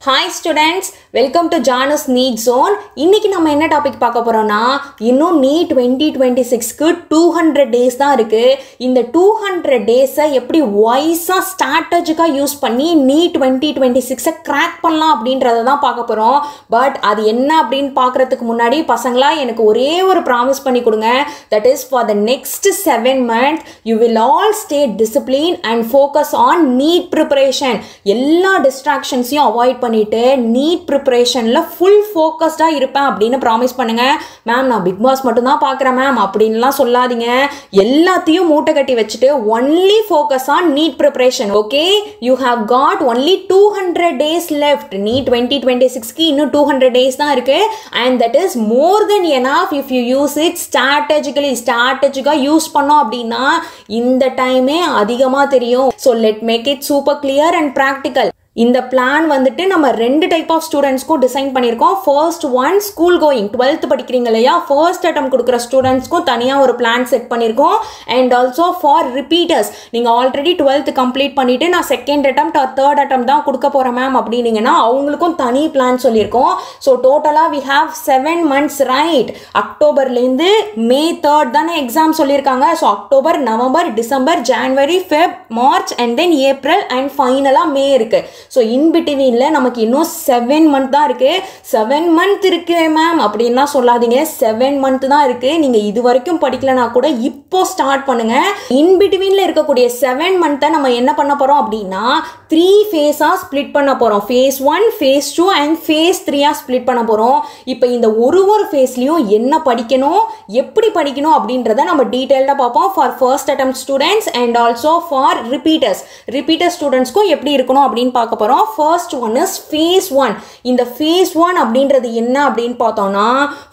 Hi students welcome to Jana's NEET zone இன்னைக்கு நம்ம என்ன டாபிக் பார்க்க போறோம்னா இன்னும் நீட் டுவெண்ட்டி டுவெண்ட்டி சிக்ஸ்க்கு டூ ஹண்ட்ரட் டேஸ் தான் இருக்கு. இந்த டூ ஹண்ட்ரட் டேஸை எப்படி வாய்ஸாக ஸ்ட்ராட்டஜிக்காக யூஸ் பண்ணி நீட் டுவெண்ட்டி டுவெண்ட்டி சிக்ஸை கிராக் பண்ணலாம் அப்படின்றத தான் பார்க்க போகிறோம் பட் அது என்ன அப்படின்னு பார்க்குறதுக்கு முன்னாடி பசங்களா எனக்கு ஒரே ஒரு ப்ராமிஸ் பண்ணி கொடுங்க. That is for the next seven month you will all stay discipline and focus on NEET preparation எல்லா டிஸ்ட்ராக்ஷன்ஸையும் அவாய்ட் பண்ணிட்டு நீட் ப்ரிப்பரேஷனில் ஃபுல் ஃபோக்கஸ்டாக இருப்பேன் அப்படின்னு ப்ராமிஸ் பண்ணுங்க. மேம் நான் பிக் பாஸ் மட்டும்தான் பார்க்குறேன் மேம் அப்படின்லாம் சொல்லாதீங்க. எல்லாத்தையும் மூட்டை கட்டி வச்சுட்டு only focus on NEET preparation okay you have got only two hundred days left NEET twenty twenty சிக்ஸ்க்கு இன்னும் டூ ஹண்ட்ரட் டேஸ் தான் இருக்கு. And that is more than enough if you use it strategically ஸ்ட்ராட்டஜிக்காக use பண்ணோம் அப்படின்னா இந்த டைமே அதிகமாக தெரியும். So let make it super clear and practical இந்த பிளான் வந்துட்டு நம்ம ரெண்டு டைப் ஆஃப் ஸ்டூடெண்ட்ஸ்க்கும் டிசைன் பண்ணியிருக்கோம். First one school going twelfth படிக்கிறீங்க இல்லையா? ஃபர்ஸ்ட் அட்டம் கொடுக்குற ஸ்டூடெண்ட்ஸ்க்கும் தனியாக ஒரு பிளான் செட் பண்ணியிருக்கோம். அண்ட் ஆல்சோ ஃபார் ரிப்பீட்டர்ஸ் நீங்கள் ஆல்ரெடி டுவெல்த் கம்ப்ளீட் பண்ணிவிட்டு நான் second attempt or third attempt தான் கொடுக்க போகிறேன் மேம் அப்படின்னீங்கன்னா அவங்களுக்கும் தனி பிளான் சொல்லியிருக்கோம். ஸோ டோட்டலாக we have seven months right அக்டோபர்லேருந்து May third தானே எக்ஸாம் சொல்லியிருக்காங்க. So October November December January Feb March and then April and ஃபைனலாக மே இருக்குது ஸோ இன்பிட்வீனில் நமக்கு இன்னும் செவன் மந்த் தான் இருக்குது செவன் மந்த் இருக்குது மேம் அப்படின்லாம் சொல்லாதீங்க. செவன் மந்த் தான் இருக்குது நீங்கள் இது வரைக்கும் படிக்கலனா கூட இப்போ ஸ்டார்ட் பண்ணுங்கள் இன்பிட்வீனில் இருக்கக்கூடிய செவன் மந்த்தை நம்ம என்ன பண்ண போகிறோம் அப்படின்னா த்ரீ ஃபேஸாக ஸ்ப்ளிட் பண்ண போகிறோம் phase one phase two and phase த்ரீயாக ஸ்ப்ளிட் பண்ண போகிறோம் இப்போ இந்த ஒரு ஒரு ஃபேஸ்லையும் என்ன படிக்கணும் எப்படி படிக்கணும் அப்படின்றத நம்ம டீட்டெயில்டாக பார்ப்போம் for first attempt students and also for repeaters repeater ஸ்டூடெண்ட்ஸ்க்கும் எப்படி இருக்கணும் அப்படின்னு பார்க்க போகிறோம் first one is phase one இந்த ஃபேஸ் ஒன் அப்படின்றது என்ன அப்படின்னு பார்த்தோம்னா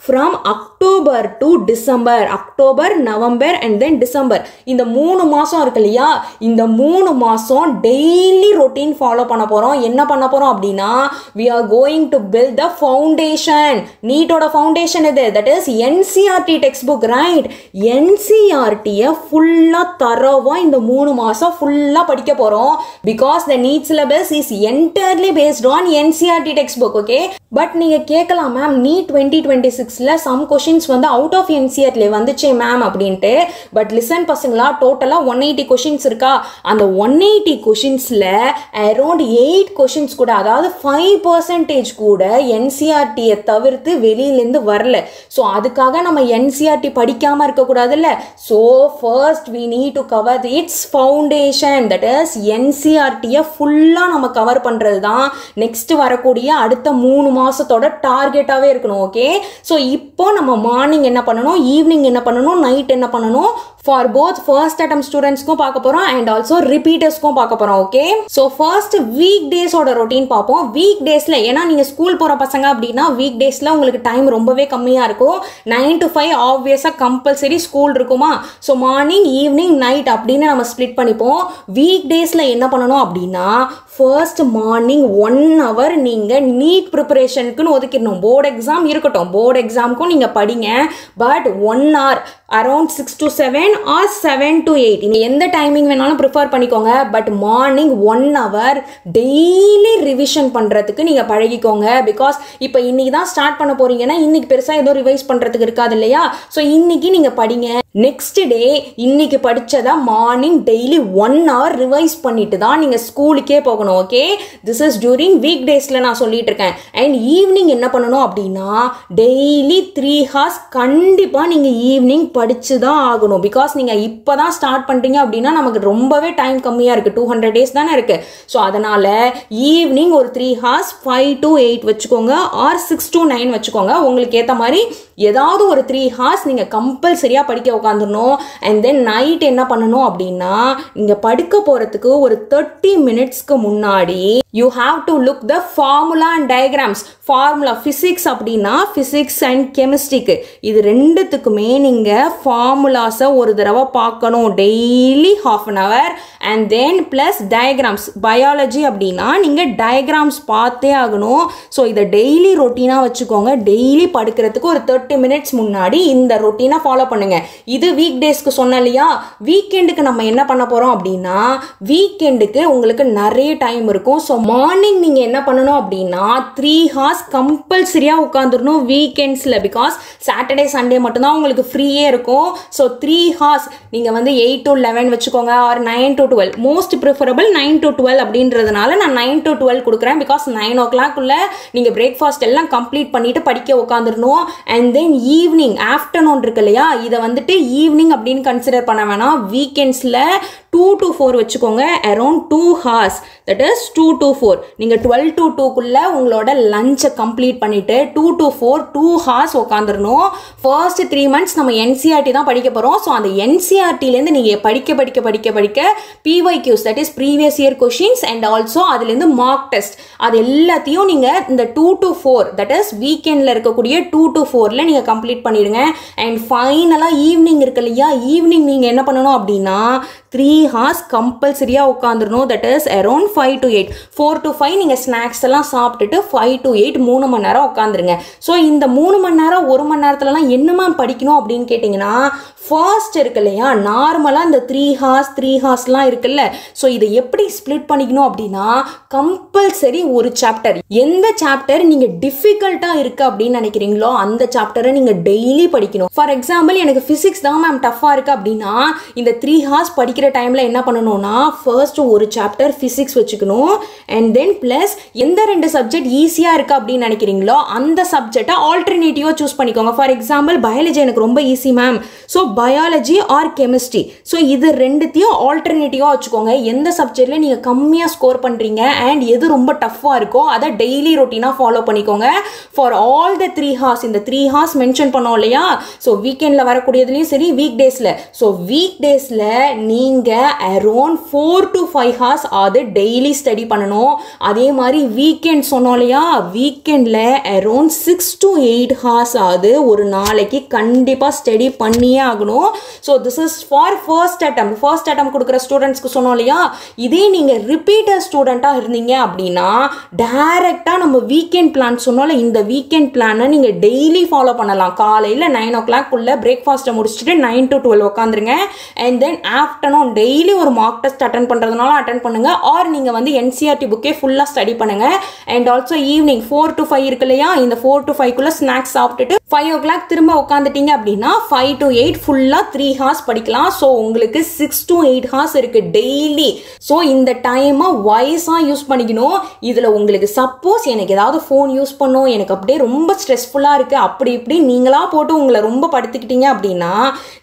from October to December October November and then December இந்த மூணு மாதம் இருக்கு இல்லையா? இந்த மூணு மாதம் டெய்லி ரொட்டீன் ஃபாலோ பண்ண போகிறோம் என்ன பண்ண போகிறோம் அப்படின்னா we are going to build the foundation நீட்டோட foundation இது that is NCERT textbook right என்சிஆர்டியை ஃபுல்லாக தரவாக இந்த மூணு மாதம் ஃபுல்லாக படிக்க போகிறோம் because the NEET syllabus is entirely based on NCERT textbook okay but நீங்கள் கேட்கலாம் மேம் நீ டுவெண்ட்டி டுவெண்ட்டி சிக்ஸில் சம் கொஷின்ஸ் வந்து அவுட் ஆஃப் என்சிஆர்டியில் வந்துச்சே மேம் அப்படின்ட்டு. பட் லிசன் பசங்களா டோட்டலாக ஒன் எயிட்டி கொஷின்ஸ் இருக்கா? அந்த ஒன் எயிட்டி கொஷின்ஸில் அரௌண்ட் எயிட் கொஷின்ஸ் கூட அதாவது ஃபைவ் பர்சன்டேஜ் கூட என்சிஆர்டியை தவிர்த்து வெளியிலேருந்து வரல. ஸோ அதுக்காக நம்ம என்சிஆர்டி படிக்காமல் இருக்கக்கூடாதுல்ல? So first we need to cover its foundation that is என்சிஆர்டியை ஃபுல்லாக நம்ம கவர் பண்ணுறது தான் நெக்ஸ்ட் வரக்கூடிய அடுத்த மூணு மாதத்தோட டார்கெட்டாகவே இருக்கணும் ஓகே ஸோ இப்போ நம்ம மார்னிங் என்ன பண்ணணும் ஈவினிங் என்ன பண்ணணும் நைட் என்ன பண்ணணும் ஃபார் போத் ஃபர்ஸ்ட் அட்டம் ஸ்டூடெண்ட்ஸ்க்கும் பார்க்க போகிறோம் அண்ட் ஆல்சோ ரிப்பீட்டர்ஸ்க்கும் பார்க்க போகிறோம் ஓகே ஸோ ஃபர்ஸ்ட் வீக் டேஸோட ரொட்டீன் பார்ப்போம். வீக் டேஸில் ஏன்னா நீங்கள் ஸ்கூல் போகிற பசங்க அப்படின்னா வீக் டேஸில் உங்களுக்கு டைம் ரொம்பவே கம்மியாக இருக்கும். நைன் டு ஃபைவ் ஆப்வியஸாக கம்பல்சரி ஸ்கூல் இருக்குமா? ஸோ மார்னிங் ஈவினிங் நைட் அப்படின்னு நம்ம ஸ்ப்ளிட் பண்ணிப்போம். வீக் டேஸில் என்ன பண்ணணும் அப்படின்னா ஃபர்ஸ்ட் மார்னிங் ஒன் ஹவர் நீங்கள் நீட் ப்ரிப்பரேஷனுக்குன்னு ஒதுக்கிடணும். போர்டு எக்ஸாம் இருக்கட்டும். போர்டு எக்ஸாமுக்கும் நீங்கள் படிங்க. But one hour around six to seven or seven to eight நீங்கள் எந்த டைமிங் வேணாலும் ப்ரிஃபர் பண்ணிக்கோங்க. But morning one hour daily revision பண்ணுறதுக்கு நீங்கள் பழகிக்கோங்க. பிகாஸ் இப்போ இன்னைக்கு தான் ஸ்டார்ட் பண்ண போறீங்கன்னா இன்னைக்கு பெருசாக ஏதோ ரிவைஸ் பண்ணுறதுக்கு இருக்காது இல்லையா? ஸோ இன்னைக்கு நீங்கள் படிங்க. நெக்ஸ்ட் டே இன்னைக்கு படித்ததா morning daily one hour revise பண்ணிட்டு தான் நீங்கள் ஸ்கூலுக்கே போகணும் okay this is during week டேஸில் நான் சொல்லிட்டு இருக்கேன். அண்ட் ஈவினிங் என்ன பண்ணணும் அப்படின்னா டெய்லி த்ரீ ஹார்ஸ் கண்டிப்பாக நீங்கள் ஈவினிங் படித்து தான் ஆகணும். பிகாஸ் பிகாஸ் நீங்கள் இப்போ தான் ஸ்டார்ட் பண்ணுறீங்க அப்படின்னா நமக்கு ரொம்பவே டைம் கம்மியாக இருக்குது டூ ஹண்ட்ரட் டேஸ் தானே இருக்குது ஸோ அதனால் ஈவினிங் ஒரு three hours five to eight வச்சுக்கோங்க ஆர் சிக்ஸ் டு நைன் வச்சுக்கோங்க. உங்களுக்கு ஏற்ற மாதிரி ஏதாவது ஒரு த்ரீ ஹார்ஸ் நீங்கள் கம்பல்சரியாக படிக்க உட்காந்துடணும் அண்ட் தென் நைட் என்ன பண்ணணும் அப்படின்னா நீங்கள் படுக்க போகிறதுக்கு ஒரு தேர்ட்டி மினிட்ஸ்க்கு முன்னாடி you have to look the formula and diagrams formula physics அப்படின்னா ஃபிசிக்ஸ் அண்ட் கெமிஸ்ட்ரிக்கு இது ரெண்டுத்துக்குமே நீங்கள் ஃபார்முலாஸை ஒரு ஒரு தடவை பார்க்கணும். Daily half an hour and then plus diagrams biology அப்படின்னா நீங்கள் டயக்ராம்ஸ் பார்த்தே ஆகணும். ஸோ இதை டெய்லி ரொட்டீனாக வச்சுக்கோங்க. டெய்லி படுக்கிறதுக்கு ஒரு தேர்ட்டி மினிட்ஸ் முன்னாடி இந்த ரொட்டீனை ஃபாலோ பண்ணுங்கள் இது வீக் டேஸ்க்கு சொன்ன இல்லையா? வீக்கெண்டுக்கு நம்ம என்ன பண்ண போகிறோம் அப்படின்னா வீக்கெண்டுக்கு உங்களுக்கு நிறைய டைம் இருக்கும். ஸோ மார்னிங் நீங்கள் என்ன பண்ணணும் அப்படின்னா த்ரீ ஹார்ஸ் கம்பல்சரியாக உட்காந்துடணும் வீக்கெண்ட்ஸில் பிகாஸ் சாட்டர்டே சண்டே மட்டும்தான் உங்களுக்கு ஃப்ரீயே இருக்கும். ஸோ த்ரீ ஹார்ஸ் நீங்கள் வந்து எயிட் டு லெவன் வச்சுக்கோங்க or nine to twelve most preferable nine to twelve அப்படின்றதுனால நான் நைன் டு டுவெல் கொடுக்குறேன். பிகாஸ் நைன் ஓ கிளாக்குள்ள நீங்கள் பிரேக்ஃபாஸ்ட் எல்லாம் கம்ப்ளீட் பண்ணிவிட்டு படிக்க உட்காந்துடணும் அண்ட் தென் ஈவினிங் ஆஃப்டர்நூன் இருக்கு இல்லையா? இதை வந்துட்டு ஈவினிங் அப்படின்னு கன்சிடர் பண்ண வேணாம். வீக்கெண்ட்ஸில் டூ டு ஃபோர் வச்சுக்கோங்க around two hours that is two to four நீங்கள் டுவெல் டு டூக்குள்ளே உங்களோட லஞ்சை கம்ப்ளீட் பண்ணிவிட்டு two to four two hours உட்காந்துடணும் first three months நம்ம என்சிஆர்டி தான் படிக்க போகிறோம் ஸோ அந்த என்சிஆர்டிலேருந்து நீங்கள் படிக்க படிக்க படிக்க படிக்க PYQs that is previous year questions and also அதுலேருந்து மார்க் டெஸ்ட் அது எல்லாத்தையும் நீங்கள் இந்த two to four that is வீக்கெண்டில் இருக்கக்கூடிய டூ டு ஃபோரில் நீங்கள் கம்ப்ளீட் பண்ணிடுங்க. அண்ட் ஃபைனலாக ஈவினிங் இருக்கு இல்லையா? ஈவினிங் நீங்கள் என்ன பண்ணணும் அப்படின்னா த்ரீ ஹார்ஸ் கம்பல்சரியாக உட்காந்துடணும் that is around five to eight four to five நீங்கள் ஸ்நாக்ஸ் எல்லாம் சாப்பிட்டுட்டு ஃபைவ் டு எயிட் மூணு மணி நேரம் உட்காந்துருங்க ஸோ இந்த மூணு மணி நேரம் ஒரு மணி நேரத்துலலாம் என்னமா படிக்கணும் அப்படின்னு கேட்டிங்கன்னா ஃபர்ஸ்ட் இருக்கு இல்லையா? நார்மலாக இந்த த்ரீ ஹார்ஸ் த்ரீ ஹார்ஸ்லாம் இருக்குல்ல. ஸோ இதை எப்படி ஸ்ப்ளிட் பண்ணிக்கணும் அப்படின்னா கம்பல்சரி ஒரு சாப்டர் எந்த சாப்டர் நீங்கள் டிஃபிகல்ட்டாக இருக்குது அப்படின்னு நினைக்கிறீங்களோ அந்த சாப்டரை நீங்கள் டெய்லி படிக்கணும். ஃபார் எக்ஸாம்பிள் எனக்கு ஃபிசிக்ஸ் தான் மேம் டஃப்பாக இருக்குது அப்படின்னா இந்த த்ரீ ஹார்ஸ் படிக்கிற டைமில் என்ன பண்ணணும்னா ஃபர்ஸ்ட் ஒரு சாப்டர் ஃபிசிக்ஸ் வச்சுக்கணும். அண்ட் தென் ப்ளஸ் எந்த ரெண்டு சப்ஜெக்ட் ஈஸியாக இருக்குது அப்படின்னு நினைக்கிறீங்களோ அந்த சப்ஜெக்டை ஆல்டர்னேட்டிவாக சூஸ் பண்ணிக்கோங்க. ஃபார் எக்ஸாம்பிள் பயாலஜி எனக்கு ரொம்ப easy ma'am so biology or chemistry so இது ரெண்டுத்தையும் ஆல்டர்னேட்டிவாக வச்சுக்கோங்க. எந்த சப்ஜெக்டில் நீங்கள் கம்மியாக ஸ்கோர் பண்ணுறீங்க அண்ட் எது ரொம்ப டஃப்பாக இருக்கோ அதை டெய்லி ரொட்டீனாக ஃபாலோ பண்ணிக்கோங்க. For all the three hours இந்த த்ரீ ஹார்ஸ் மென்ஷன் பண்ணோம் இல்லையா? ஸோ வீக்கெண்டில் வரக்கூடியதுலேயும் சரி வீக் டேஸில் ஸோ வீக் டேஸில் நீ நீங்கள் around four to five hours அது டெய்லி ஸ்டடி பண்ணணும். அதே மாதிரி வீக்கெண்ட் சொன்னோம் இல்லையா வீக்கெண்டில் around six to eight hours ஆகுது ஒரு நாளைக்கு கண்டிப்பாக ஸ்டடி பண்ணியே ஆகணும். So this is for first attempt first attempt கொடுக்குற ஸ்டூடெண்ட்ஸ்க்கு சொன்னோம் இல்லையா இதே நீங்கள் ரிப்பீட்டர் ஸ்டூடெண்ட்டாக இருந்தீங்க அப்படின்னா டைரெக்டாக நம்ம வீக்கெண்ட் பிளான் சொன்னோம்ல இந்த வீக்கெண்ட் பிளானை நீங்கள் டெய்லி ஃபாலோ பண்ணலாம். காலையில் நைன் ஓ கிளாக்குள்ளே பிரேக்ஃபாஸ்ட்டை முடிச்சுட்டு நைன் டு டுவெல் உட்காந்துருங்க அண்ட் தென் ஆஃப்டர்நூன் டெய்லி ஒரு மார்க் டெஸ்ட் அட்டன் பண்ணுறதுனால அட்டன் பண்ணுங்கள் ஆர் நீங்கள் வந்து என்சிஆர்டி புக்கே ஃபுல்லாக ஸ்டடி பண்ணுங்க. And also evening four to five இருக்கு இல்லையா? இந்த ஃபோர் டு ஃபைவ்க்குள்ளே ஸ்நாக்ஸ் சாப்பிட்டுட்டு ஃபைவ் ஓ கிளாக் திரும்ப உட்காந்துட்டீங்க அப்படின்னா ஃபைவ் டு எயிட் ஃபுல்லாக த்ரீ ஹார்ஸ் படிக்கலாம். ஸோ உங்களுக்கு சிக்ஸ் டு எயிட் ஹார்ஸ் இருக்குது டெய்லி ஸோ இந்த டைமை வயசாக யூஸ் பண்ணிக்கணும். இதில் உங்களுக்கு சப்போஸ் எனக்கு ஏதாவது ஃபோன் யூஸ் பண்ணும். எனக்கு அப்படியே ரொம்ப ஸ்ட்ரெஸ்ஃபுல்லாக இருக்குது அப்படி இப்படி நீங்களாக போட்டு உங்களை ரொம்ப படுத்துக்கிட்டீங்க அப்படின்னா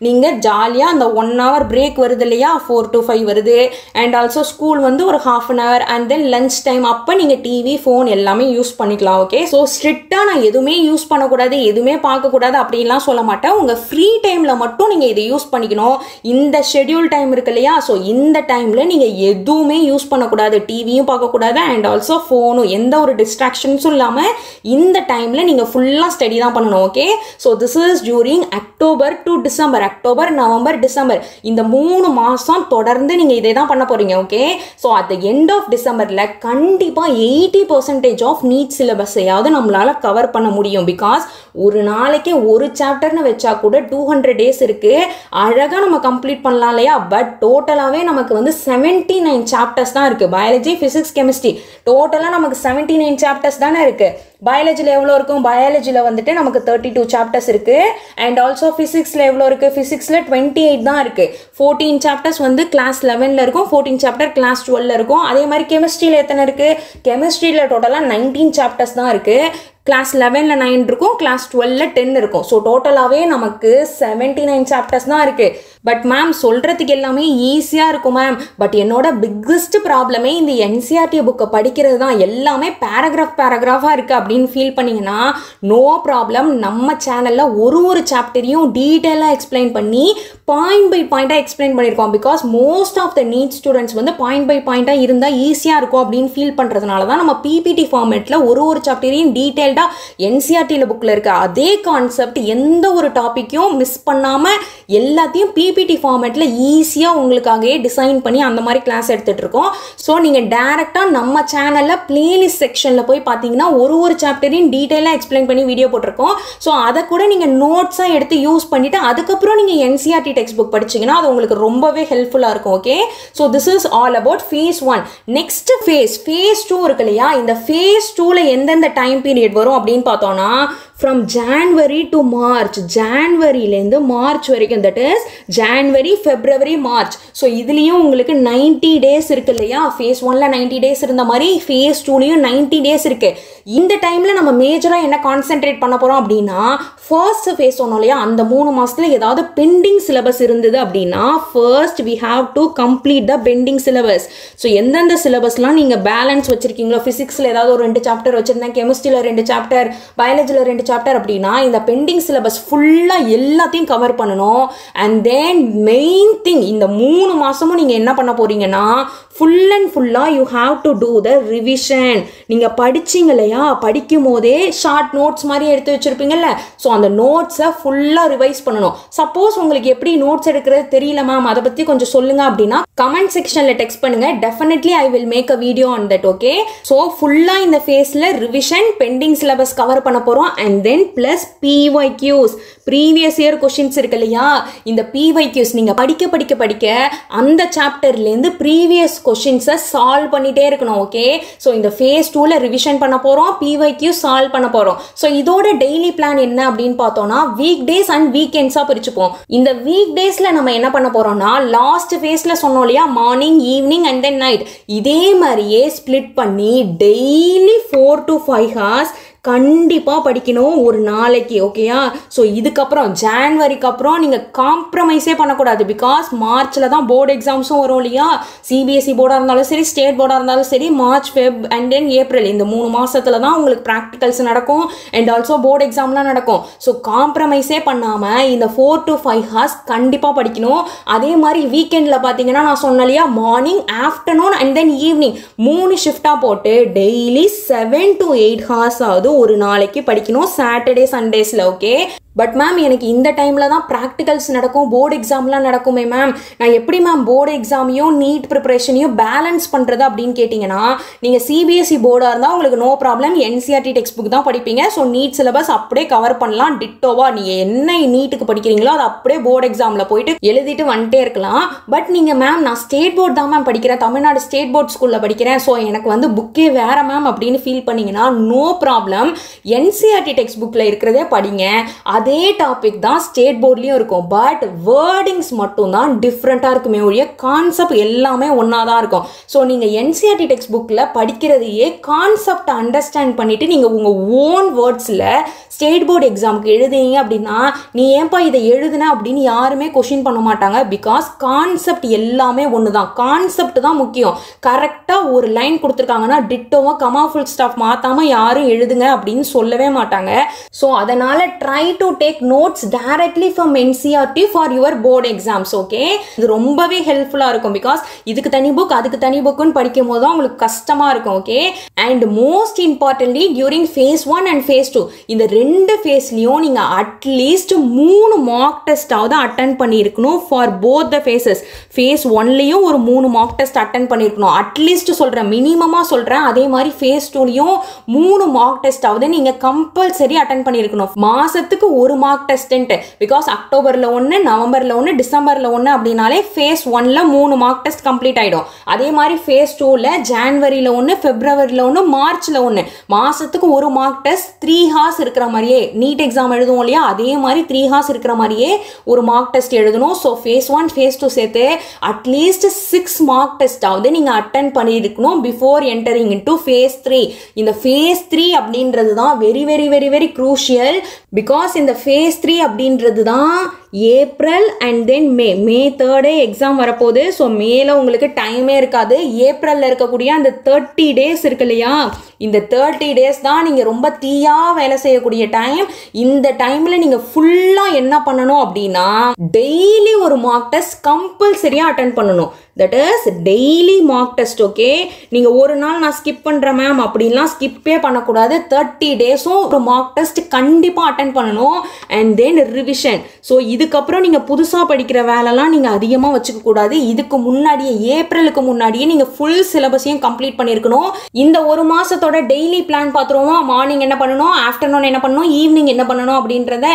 நீங்கள் ஜாலியாக அந்த ஒன் ஹவர் பிரேக் வருது இல்லையா? ஃபோர் டு ஃபைவ் வருது. அண்ட் ஆல்சோ ஸ்கூல் வந்து ஒரு half an hour and then lunch time அப்போ நீங்கள் டிவி ஃபோன் எல்லாமே யூஸ் பண்ணிக்கலாம் ஓகே ஸோ ஸ்ட்ரிக்டாக நான் எதுவுமே யூஸ் பண்ணக்கூடாது எதுவுமே பார்க்கக்கூடாது அப்படின்லாம் சொல்ல மாட்டேன். உங்கள் ஃப்ரீ டைமில் மட்டும் நீங்கள் இதை யூஸ் பண்ணிக்கணும். இந்த ஷெட்யூல் டைம் இருக்கு இல்லையா? ஸோ இந்த டைமில் நீங்கள் எதுவுமே யூஸ் பண்ணக்கூடாது. டிவியும் பார்க்கக்கூடாது அண்ட் ஆல்சோ ஃபோனும் எந்த ஒரு டிஸ்ட்ராக்ஷன்ஸும் இல்லாமல் இந்த டைமில் நீங்கள் ஃபுல்லாக ஸ்டடி தான் பண்ணணும் okay so this is during October to December October November December இந்த மூணு மாதம் தொடர்ந்து நீங்கள் இதே தான் பண்ண போகிறீங்க okay so at the end of டிசம்பரில் கண்டிப்பாக எயிட்டி பர்சன்டேஜ் ஆஃப் நீட் சிலபஸையாவது நம்மளால் கவர் பண்ண முடியும். பிகாஸ் ஒரு நாளைக்கே ஒரு சாப்டர்னு வச்சா கூட டூ ஹண்ட்ரட் டேஸ் இருக்குது அழகாக நம்ம கம்ப்ளீட் பண்ணலாம் இல்லையா? பட் டோட்டலாகவே நமக்கு வந்து செவன்ட்டி நைன் சாப்டர்ஸ் தான் இருக்குது பயாலஜி ஃபிசிக்ஸ் கெமிஸ்ட்ரி டோட்டலாக நமக்கு செவன்ட்டி நைன் சாப்டர்ஸ் தானே இருக்குது பயாலஜியில் எவ்வளோ இருக்கும்? பயாலஜியில் வந்துட்டு நமக்கு தேர்ட்டி டூ சாப்டர்ஸ் இருக்குது அண்ட் ஆல்சோ ஃபிசிக்ஸில் எவ்வளோ இருக்குது ஃபிசிக்ஸில் டுவெண்ட்டி எயிட் தான் இருக்குது ஃபோர்டீன் சாப்டர் சாப்டர்ஸ் வந்து கிளாஸ் லெவனில் இருக்கும் ஃபோர்டீன் சாப்டர் கிளாஸ் டுவெலில் இருக்கும். அதே மாதிரி கெமிஸ்ட்ரியில் எத்தனை இருக்குது கெமிஸ்ட்ரியில் டோட்டலாக நைன்டீன் சாப்டர்ஸ் தான் இருக்குது கிளாஸ் லெவனில் நைன் இருக்கும் கிளாஸ் டுவெலில் டென் இருக்கும். ஸோ டோட்டலாகவே நமக்கு செவன்ட்டி நைன் சாப்டர்ஸ் தான் இருக்குது பட் மேம் சொல்கிறதுக்கு எல்லாமே ஈஸியாக இருக்கும் மேம் பட் என்னோட பிக்கஸ்ட் ப்ராப்ளமே இந்த என்சிஆர்டி புக்கை படிக்கிறது தான். எல்லாமே பேராகிராஃப் பேராகிராஃபாக இருக்குது அப்படின்னு ஃபீல் பண்ணிங்கன்னா நோ ப்ராப்ளம் நம்ம சேனலில் ஒரு ஒரு சாப்டரையும் டீட்டெயிலாக எக்ஸ்பிளைன் பண்ணி பாயிண்ட் பை பாயிண்ட்டாக எக்ஸ்பிளைன் பண்ணியிருக்கோம் because most of the NEET students வந்து பாயிண்ட் பை பாயிண்ட்டாக இருந்தால் ஈஸியாக இருக்கும் அப்படின்னு ஃபீல் பண்ணுறதுனால தான் நம்ம பிபிடி ஃபார்மேட்டில் ஒரு ஒரு சாப்டரையும் டீட்டெயில்டாக என்சிஆர்டியில் புக்கில் இருக்க. அதே கான்செப்ட் எந்த ஒரு டாப்பிக்கையும் மிஸ் பண்ணாமல் எல்லாத்தையும் பிபி பிபிடி ஃபார்மேட்டில் ஈஸியாக உங்களுக்காகவே டிசைன் பண்ணி அந்த மாதிரி கிளாஸ் எடுத்துகிட்ருக்கோம் ஸோ நீங்கள் டேரெக்டாக நம்ம சேனலில் பிளேலிஸ்ட் செக்ஷனில் போய் பார்த்தீங்கன்னா ஒரு ஒரு சாப்டரையும் டீட்டெயிலாக எக்ஸ்பிளைன் பண்ணி வீடியோ போட்டிருக்கோம். ஸோ அதை கூட நீங்கள் நோட்ஸாக எடுத்து யூஸ் பண்ணிவிட்டு அதுக்கப்புறம் நீங்கள் என்சிஆர்டி டெக்ஸ்ட் புக் படிச்சீங்கன்னா அது உங்களுக்கு ரொம்பவே ஹெல்ப்ஃபுல்லாக இருக்கும் okay so this is all about phase one next phase phase two இருக்கு இல்லையா? இந்த ஃபேஸ் டூவில் எந்தெந்த டைம் பீரியட் வரும் அப்படின்னு பார்த்தோன்னா ஃப்ரம் ஜான்வரி டு மார்ச் ஜான்வரியிலேருந்து மார்ச் வரைக்கும் that is January February March so இதுலேயும் உங்களுக்கு நைன்டி டேஸ் இருக்கு இல்லையா? ஃபேஸ் ஒன்ல நைன்டி டேஸ் இருந்த மாதிரி ஃபேஸ் டூலையும் நைன்டி டேஸ் இருக்கு. இந்த டைமில் நம்ம மேஜராக என்ன கான்சென்ட்ரேட் பண்ண போகிறோம் அப்படின்னா ஃபர்ஸ்ட் ஃபேஸ் சொன்னோம் இல்லையா? அந்த மூணு மாதத்தில் ஏதாவது பெண்டிங் சிலபஸ் இருந்தது அப்படின்னா first we have to complete the pending syllabus so எந்தெந்த சிலபஸ்லாம் நீங்கள் பேலன்ஸ் வச்சுருக்கீங்களோ ஃபிசிக்ஸில் ஏதாவது ஒரு ரெண்டு சாப்டர் வச்சுருந்தேன் கெமிஸ்ட்ரியில் ரெண்டு சாப்டர் பயாலஜியில் ரெண்டு சாப்டர் அப்படின்னா இந்த பெண்டிங் சிலபஸ் ஃபுல்லாக எல்லாத்தையும் கவர் பண்ணணும். அண்ட் தென் மெயின் திங் இந்த மூணு மாதமும் நீங்கள் என்ன பண்ண போகிறீங்கன்னா ஃபுல் அண்ட் ஃபுல்லாக you have to do the revision நீங்கள் படிச்சிங்க இல்லையா? படிக்கும் போதே ஷார்ட் நோட்ஸ் மாதிரி எடுத்து வச்சுருப்பீங்கல்ல. ஸோ அந்த நோட்ஸை ஃபுல்லாக ரிவைஸ் பண்ணணும். சப்போஸ் உங்களுக்கு எப்படி நோட்ஸ் எடுக்கிறது தெரியல மேம் அதை பற்றி கொஞ்சம் சொல்லுங்க அப்படின்னா கமெண்ட் செக்ஷனில் டெக்ஸ்ட் பண்ணுங்க. Definitely I will make a video on that okay so ஃபுல்லாக இந்த ஃபேஸில் ரிவிஷன் பெண்டிங் சிலபஸ் கவர் பண்ண போகிறோம் and then plus PYQs previous year questions இருக்கு இல்லையா? இந்த பிஒய்க்யூஸ் நீங்கள் படிக்க படிக்க படிக்க அந்த சாப்டர்லேருந்து ப்ரீவியஸ் கொஷின்ஸை சால்வ் பண்ணிகிட்டே இருக்கணும் ஓகே ஸோ இந்த ஃபேஸ் டூவில் ரிவிஷன் பண்ண போகிறோம் பிஒய்க்யூ சால்வ் பண்ண போகிறோம் ஸோ இதோட டெய்லி பிளான் என்ன அப்படின்னு பார்த்தோம்னா வீக் டேஸ் அண்ட் வீக்கெண்ட்ஸாக பிரிச்சுப்போம். இந்த வீக் டேஸில் நம்ம என்ன பண்ண போகிறோம்னா லாஸ்ட் ஃபேஸில் சொன்னோம் இல்லையா? Morning evening and then night இதே மாதிரியே ஸ்ப்ளிட் பண்ணி daily four to five hours கண்டிப்பாக படிக்கணும் ஒரு நாளைக்கு ஓகேயா ஸோ இதுக்கப்புறம் ஜான்வரிக்கு அப்புறம் நீங்கள் காம்ப்ரமைஸே பண்ணக்கூடாது. பிகாஸ் மார்ச்சில் தான் போர்டு எக்ஸாம்ஸும் வரும் இல்லையா? சிபிஎஸ்சி போர்டாக இருந்தாலும் சரி ஸ்டேட் போர்டாக இருந்தாலும் சரி March Feb and then April இந்த மூணு மாதத்தில் தான் உங்களுக்கு ப்ராக்டிகல்ஸ் நடக்கும் அண்ட் ஆல்சோ போர்டு எக்ஸாம்லாம் நடக்கும். ஸோ காம்ப்ரமைஸே பண்ணாமல் இந்த ஃபோர் டு ஃபைவ் ஹார்ஸ் கண்டிப்பாக படிக்கணும். அதே மாதிரி வீக்கெண்டில் பார்த்தீங்கன்னா நான் சொன்னேன் இல்லையா? Morning afternoon and then evening மூணு ஷிஃப்டாக போட்டு daily seven to eight hours ஆகுது ஒரு நாளைக்கு படிக்கணும். சாட்டர்டே சண்டேஸில் ஓகே பட் மேம் எனக்கு இந்த டைமில் தான் ப்ராக்டிகல்ஸ் நடக்கும் போர்டு எக்ஸாம்லாம் நடக்குமே மேம் நான் எப்படி மேம் போர்டு எக்ஸாமையும் நீட் ப்ரிப்பரேஷனையும் பேலன்ஸ் பண்ணுறது அப்படின்னு கேட்டிங்கன்னா நீங்கள் சிபிஎஸ்சி போர்டாக இருந்தால் உங்களுக்கு no problem NCERT text book தான் படிப்பீங்க. ஸோ நீட் சிலபஸ் அப்படியே கவர் பண்ணலாம். டிட்டோவா நீங்கள் என்ன நீட்டுக்கு படிக்கிறீங்களோ அதை அப்படியே போர்டு எக்ஸாமில் போயிட்டு எழுதிட்டு வந்துட்டே இருக்கலாம். பட் நீங்கள் மேம் நான் ஸ்டேட் போர்டு தான் மேம் படிக்கிறேன். தமிழ்நாடு ஸ்டேட் போர்ட் ஸ்கூலில் படிக்கிறேன். ஸோ எனக்கு வந்து புக்கே வேற மேம் அப்படின்னு ஃபீல் பண்ணிங்கன்னா நோ ப்ராப்ளம் என்சிஆர்டி டெக்ஸ்ட் புக்கில் இருக்கிறதே படிங்க. அது அதே டாபிக் தான் ஸ்டேட் போர்ட்லேயும் இருக்கும். பட் வேர்டிங்ஸ் மட்டும்தான் டிஃப்ரெண்ட்டாக இருக்குமே ஒழிய கான்செப்ட் எல்லாமே ஒன்றா தான் இருக்கும் ஸோ நீங்கள் என்சிஆர்டி டெக்ஸ்ட் புக்கில் படிக்கிறதையே கான்செப்டை அண்டர்ஸ்டாண்ட் பண்ணிவிட்டு நீங்கள் உங்கள் ஓன் வேர்ட்ஸில் ஸ்டேட் போர்டு எக்ஸாமுக்கு எழுதுனீங்க அப்படின்னா நீ ஏன்பா இதை எழுதுன அப்படின்னு யாருமே கொஷின் பண்ண மாட்டாங்க. பிகாஸ் கான்செப்ட் எல்லாமே ஒன்று தான் கான்செப்ட் தான் முக்கியம். கரெக்டாக ஒரு லைன் கொடுத்துருக்காங்கன்னா டிட்டோவாக கமா ஃபுல் ஸ்டாஃப் மாற்றாமல் யாரும் எழுதுங்க அப்படின்னு சொல்லவே மாட்டாங்க. ஸோ அதனால் try to take notes directly from NCERT for your board exams okay இது ரொம்பவே ஹெல்ப்ஃபுல்லாக இருக்கும். பிகாஸ் இதுக்கு தனி புக் அதுக்கு தனி புக்குன்னு படிக்கும் போது தான் உங்களுக்கு கஷ்டமாக இருக்கும் okay and most importantly during phase one and phase two இந்த ரெண்டு ரெண்டு ஃபேஸ்லேயும் நீங்கள் அட்லீஸ்ட் மூணு மார்க் டெஸ்ட்டாவது அட்டன் பண்ணியிருக்கணும் for both the phases phase ஒன்லேயும் ஒரு மூணு மார்க் டெஸ்ட் அட்டன் பண்ணியிருக்கணும். அட்லீஸ்ட் சொல்கிறேன் மினிமமாக சொல்கிறேன் அதே மாதிரி ஃபேஸ் டூலையும் மூணு மார்க் டெஸ்ட்டாவது நீங்கள் கம்பல்சரி அட்டன் பண்ணியிருக்கணும். மாதத்துக்கு ஒரு மார்க் டெஸ்ட்டுன்ட்டு பிகாஸ் அக்டோபரில் ஒன்று நவம்பரில் ஒன்று டிசம்பரில் ஒன்று அப்படின்னாலே ஃபேஸ் ஒன்ல மூணு மார்க் டெஸ்ட் கம்ப்ளீட் ஆகிடும் அதே மாதிரி ஃபேஸ் டூவில் ஜான்வரியில் ஒன்று ஃபெப்ரவரியில் ஒன்று மார்ச்சில் ஒன்று மாதத்துக்கு ஒரு மார்க் டெஸ்ட் த்ரீ ஹார்ஸ் இருக்கிற மாதிரியே நீட் எக்ஸாம் எழுதுவோம் இல்லையா? அதே மாதிரி த்ரீ ஹார்ஸ் இருக்கிற மாதிரியே ஒரு மார்க் டெஸ்ட் எழுதணும். So phase one phase two சேர்த்து அட்லீஸ்ட் சிக்ஸ் மார்க் டெஸ்ட்டாவது நீங்கள் அட்டன் பண்ணியிருக்கணும் before entering in to phase three இந்த ஃபேஸ் த்ரீ அப்படின்றது தான் very very very very crucial because இந்த ஃபேஸ் த்ரீ அப்படின்றது தான் April and then May May தேர்டே exam வரப்போகுது. ஸோ மேல உங்களுக்கு டைமே இருக்காது. ஏப்ரலில் இருக்கக்கூடிய அந்த தேர்ட்டி டேஸ் இருக்கு இல்லையா? இந்த தேர்ட்டி டேஸ் தான் நீங்கள் ரொம்ப தீயாக வேலை செய்யக்கூடிய டைம் இந்த டைமில் நீங்கள் ஃபுல்லாக என்ன பண்ணணும் அப்படின்னா டெய்லி ஒரு மார்க் டெஸ்ட் கம்பல்சரியாக அட்டன் பண்ணணும். That is daily mock test okay நீங்கள் ஒரு நாள் நான் ஸ்கிப் பண்ணுறேன் மேம் அப்படின்லாம் ஸ்கிப்பே பண்ணக்கூடாது. தேர்ட்டி டேஸும் ஒரு மார்க் டெஸ்ட் கண்டிப்பாக அட்டன் பண்ணணும். அண்ட் தென் ரிவிஷன் ஸோ இதுக்கப்புறம் நீங்கள் புதுசாக படிக்கிற வேலைலாம் நீங்கள் அதிகமாக வச்சுக்க கூடாது இதுக்கு முன்னாடியே ஏப்ரலுக்கு முன்னாடியே நீங்கள் ஃபுல் சிலபஸையும் கம்ப்ளீட் பண்ணியிருக்கணும். இந்த ஒரு மாதத்தோட டெய்லி பிளான் பார்த்துருவோம் மார்னிங் என்ன பண்ணணும்? ஆஃப்டர்நூன் என்ன பண்ணணும்? ஈவினிங் என்ன பண்ணணும்? அப்படின்றத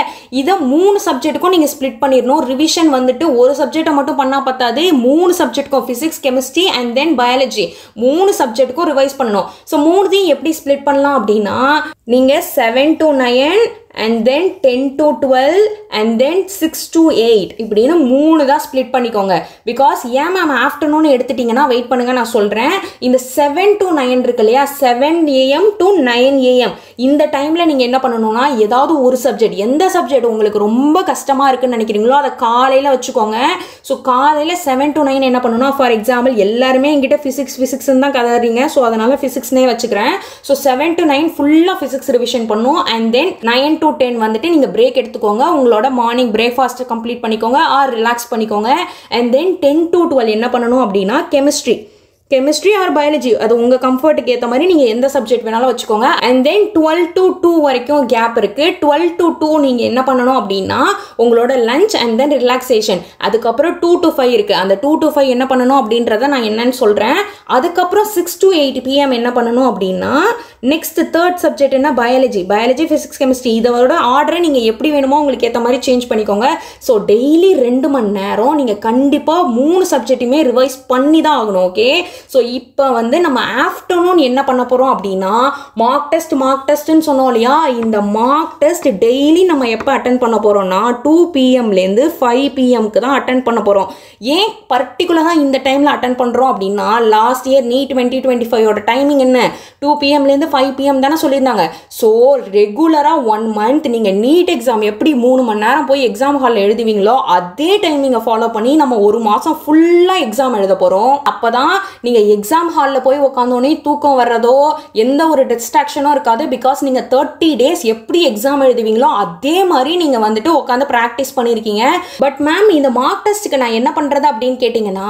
இதை மூணு சப்ஜெக்ட்டுக்கும் நீங்கள் ஸ்ப்ளிட் பண்ணிடணும். ரிவிஷன் வந்துட்டு ஒரு சப்ஜெக்டை மட்டும் பண்ணால் பத்தாது. மூணு சப்ஜெக்ட்க்கும் physics chemistry and then biology மூணு சப்ஜெக்ட்டுக்கும் ரிவைஸ் பண்ணணும். ஸோ மூணுதையும் எப்படி ஸ்ப்ளிட் பண்ணலாம் அப்படின்னா நீங்கள் seven to nine and then ten to twelve and then six to eight இப்படின்னு மூணு தான் ஸ்ப்ளிட் பண்ணிக்கோங்க. பிகாஸ் ஏன் மேம் ஆஃப்டர்நூன் எடுத்துட்டிங்கன்னா வெயிட் பண்ணுங்க நான் சொல்கிறேன் இந்த செவன் டு நைன் இருக்கு இல்லையா? Seven AM to nine AM இந்த டைமில் நீங்கள் என்ன பண்ணணும்னா ஏதாவது ஒரு சப்ஜெக்ட் எந்த சப்ஜெக்ட் உங்களுக்கு ரொம்ப கஷ்டமாக இருக்குன்னு நினைக்கிறீங்களோ அதை காலையில் வச்சுக்கோங்க. ஸோ காலையில் செவன் டு நைன் என்ன பண்ணணும் ஃபார் எக்ஸாம்பிள் எல்லாருமே எங்கிட்ட ஃபிசிக்ஸ் ஃபிசிக்ஸ்னு தான் கதறீங்க. ஸோ அதனால் ஃபிசிக்ஸ்னே வச்சுக்கிறேன். ஸோ செவன் டு நைன் ஃபுல்லாக ஃபிசிக்ஸ் ரிவிஷன் பண்ணும். And then nine to ten வந்துட்டு நீங்கள் பிரேக் எடுத்துக்கோங்க. உங்களோட மார்னிங் பிரேக்ஃபாஸ்ட்டை கம்ப்ளீட் பண்ணிக்கோங்க. ஆர் ரிலாக்ஸ் பண்ணிக்கோங்க. And then ten to twelve என்ன பண்ணணும் அப்படின்னா கெமிஸ்ட்ரி கெமிஸ்ட்ரி ஆர் பயாலஜி அது உங்கள் கம்ஃபர்ட்டுக்கு ஏற்ற மாதிரி நீங்கள் எந்த சப்ஜெக்ட் வேணாலும் வச்சுக்கோங்க. And then twelve to two வரைக்கும் கேப் இருக்குது டுவெல் டு டூ நீங்கள் என்ன பண்ணணும் அப்படின்னா உங்களோட லஞ்ச் அண்ட் தென் ரிலாக்ஸேஷன் அதுக்கப்புறம் டூ டு ஃபைவ் இருக்குது அந்த டூ டு ஃபைவ் என்ன பண்ணணும் அப்படின்றத நான் என்னன்னு சொல்கிறேன் அதுக்கப்புறம் சிக்ஸ் டு எயிட் பிஎம் என்ன பண்ணணும் அப்படின்னா நெக்ஸ்ட் தேர்ட் சப்ஜெக்ட் என்ன? பயாலஜி பயாலஜி ஃபிசிக்ஸ் கெமிஸ்ட்ரி இதோட ஆர்டரை நீங்கள் எப்படி வேணுமோ உங்களுக்கு ஏற்ற மாதிரி சேஞ்ச் பண்ணிக்கோங்க. ஸோ டெய்லி ரெண்டு மணி நேரம் நீங்கள் கண்டிப்பாக மூணு சப்ஜெக்ட்டுமே ரிவைஸ் பண்ணி தான் ஆகணும் ஓகே ஸோ இப்போ வந்து நம்ம ஆஃப்டர்நூன் என்ன பண்ண போகிறோம் அப்படின்னா மார்க் டெஸ்ட் மார்க் டெஸ்ட்னு சொன்னோம் இல்லையா? இந்த மார்க் டெஸ்ட் டெய்லி நம்ம எப்போ அட்டன் பண்ண போகிறோம்னா டூ பிஎம்லேருந்து ஃபைவ் பிஎம்க்கு தான் அட்டன் பண்ண போகிறோம் ஏன் பர்டிகுலராக இந்த டைமில் அட்டன் பண்ணுறோம் அப்படின்னா last year NEET twenty twenty ஃபைவோட timing என்ன? டூ பிஎம்லேருந்து ஃபைவ் பிஎம் தானே சொல்லியிருந்தாங்க. ஸோ ரெகுலராக ஒன் மந்த் நீங்கள் நீட் எக்ஸாம் எப்படி மூணு மணி நேரம் போய் எக்ஸாம் ஹாலில் எழுதுவீங்களோ அதே டைமிங்கை ஃபாலோ பண்ணி நம்ம ஒரு மாதம் ஃபுல்லாக எக்ஸாம் எழுத போகிறோம் அப்போ தான் நீங்கள் எக்ஸாம் ஹாலில் போய் உட்காந்தோடனே தூக்கம் வர்றதோ எந்த ஒரு டிஸ்ட்ராக்ஷனும் இருக்காது. பிகாஸ் நீங்கள் தேர்ட்டி டேஸ் எப்படி எக்ஸாம் எழுதுவீங்களோ அதே மாதிரி நீங்கள் வந்துட்டு உட்காந்து ப்ராக்டிஸ் பண்ணியிருக்கீங்க பட் மேம் இந்த மார்க் டெஸ்ட்டுக்கு நான் என்ன பண்ணுறது அப்படின்னு கேட்டிங்கன்னா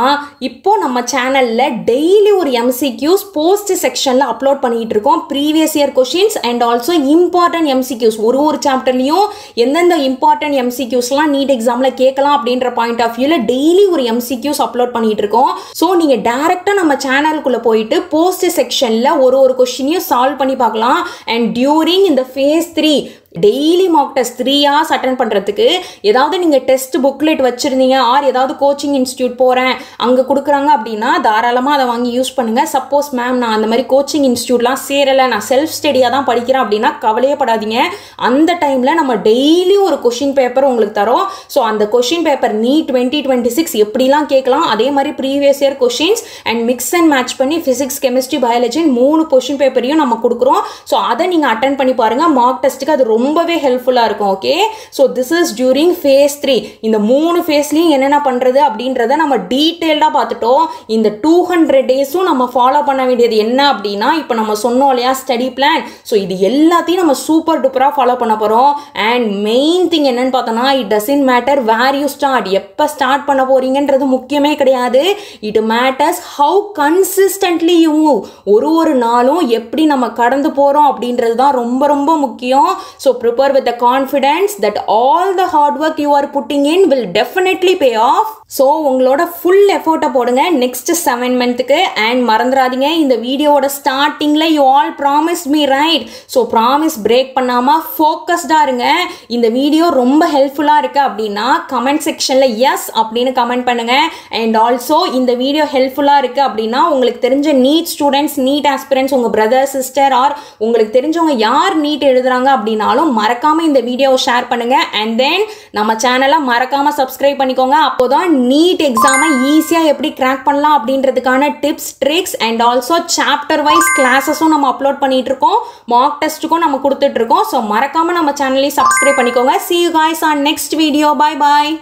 இப்போ நம்ம சேனலில் டெய்லி ஒரு எம்சிக்யூஸ் போஸ்ட் செக்ஷனில் அப்லோட் பண்ணிகிட்டு இருக்கோம். Previous year questions and also important MCQs ஒரு ஒரு சாப்டர்லையும் எந்தெந்த இம்பார்ட்டன்ட் எம்சிக்யூஸ்லாம் நீட் எக்ஸாமில் கேட்கலாம் அப்படின்ற பாயிண்ட் ஆஃப் வியூவில் டெய்லி ஒரு எம்சிக்யூஸ் அப்லோட் பண்ணிகிட்டு இருக்கோம். ஸோ நீங்கள் டேரெக்டாக நம்ம சேனலுக்குள்ளே போயிட்டு போஸ்ட் செக்ஷனில் ஒரு ஒரு கொஷினையும் சால்வ் பண்ணி பார்க்கலாம். அண்ட் டியூரிங் இந்த phase three daily mock test three hours attend பண்ணுறதுக்கு ஏதாவது நீங்கள் டெஸ்ட் புக்லெட் வச்சுருந்தீங்க ஆர் ஏதாவது கோச்சிங் இன்ஸ்டியூட் போகிறேன் அங்கே கொடுக்குறாங்க அப்படின்னா தாராளமாக அதை வாங்கி யூஸ் பண்ணுங்கள் சப்போஸ் மேம் நான் அந்த மாதிரி கோச்சிங் இன்ஸ்டியூட்லாம் சேரலை நான் செல்ஃப் ஸ்டடியாக தான் படிக்கிறேன் அப்படின்னா கவலையே படாதீங்க. அந்த டைமில் நம்ம டெய்லி ஒரு கொஷின் பேப்பர் உங்களுக்கு தரோம். ஸோ அந்த question paper NEET twenty twenty six எப்படிலாம் கேட்கலாம் அதே மாதிரி previous year questions and mix and match பண்ணி ஃபிசிக்ஸ் கெமிஸ்ட்ரி பயாலஜின்னு மூணு கொஷின் பேப்பரையும் நம்ம கொடுக்குறோம். ஸோ அதை நீங்கள் அட்டன் பண்ணி பாருங்கள் மார்க் டெஸ்ட்டுக்கு அது ரொம்பவே ஹெல்ப்ஃபுல்லாக இருக்கும் okay so this is during phase three இந்த மூணு ஃபேஸ்லையும் என்னென்ன பண்ணுறது அப்படின்றத நம்ம டீட்டெயில்டாக பார்த்துட்டோம். இந்த டூ ஹண்ட்ரட் டேஸும் நம்ம ஃபாலோ பண்ண வேண்டியது என்ன அப்படின்னா இப்போ நம்ம சொன்னோம் இல்லையா ஸ்டடி பிளான் ஸோ இது எல்லாத்தையும் நம்ம சூப்பர் டூப்பராக ஃபாலோ பண்ண போகிறோம் அண்ட் மெயின் திங் என்னன்னு பார்த்தோன்னா it doesn't matter where you start எப்போ ஸ்டார்ட் பண்ண போறீங்கன்றது முக்கியமே கிடையாது. It matters how consistently you move ஒரு ஒரு நாளும் எப்படி நம்ம கடந்து போகிறோம் அப்படின்றது தான் ரொம்ப ரொம்ப முக்கியம். So prepare with confidence that all the hard work you are putting in will definitely pay off so உங்களோட ஃபுல் எஃபோர்ட்டை போடுங்க. நெக்ஸ்ட் செவன் மந்த்துக்கு அண்ட் மறந்துடாதீங்க. இந்த வீடியோவோட ஸ்டார்டிங்கில் you all promise me right so promise break பண்ணாமல் ஃபோக்கஸ்டாக இருங்க. இந்த வீடியோ ரொம்ப ஹெல்ப்ஃபுல்லாக இருக்குது அப்படின்னா கமெண்ட் செக்ஷனில் எஸ் அப்படின்னு கமெண்ட் பண்ணுங்க. அண்ட் ஆல்சோ இந்த வீடியோ ஹெல்ப்ஃபுல்லாக இருக்குது அப்படின்னா உங்களுக்கு தெரிஞ்ச நீட் ஸ்டூடெண்ட்ஸ் நீட் ஆஸ்பிரன்ஸ் உங்கள் பிரதர் சிஸ்டர் ஆர் உங்களுக்கு தெரிஞ்சவங்க யார் நீட் எழுதுறாங்க அப்படின்னாலும் இருந்தாலும் மறக்காம இந்த வீடியோவை ஷேர் பண்ணுங்க. அண்ட் தென் நம்ம சேனலை மறக்காமல் சப்ஸ்கிரைப் பண்ணிக்கோங்க. அப்போதான் நீட் எக்ஸாமை ஈஸியாக எப்படி கிராக் பண்ணலாம் அப்படின்றதுக்கான tips tricks and also chapter wise கிளாஸஸும் நம்ம அப்லோட் பண்ணிட்டு இருக்கோம். மார்க் டெஸ்ட்டுக்கும் நம்ம கொடுத்துட்டு இருக்கோம். ஸோ மறக்காமல் நம்ம சேனலையும் சப்ஸ்கிரைப் பண்ணிக்கோங்க. See you guys on next video bye bye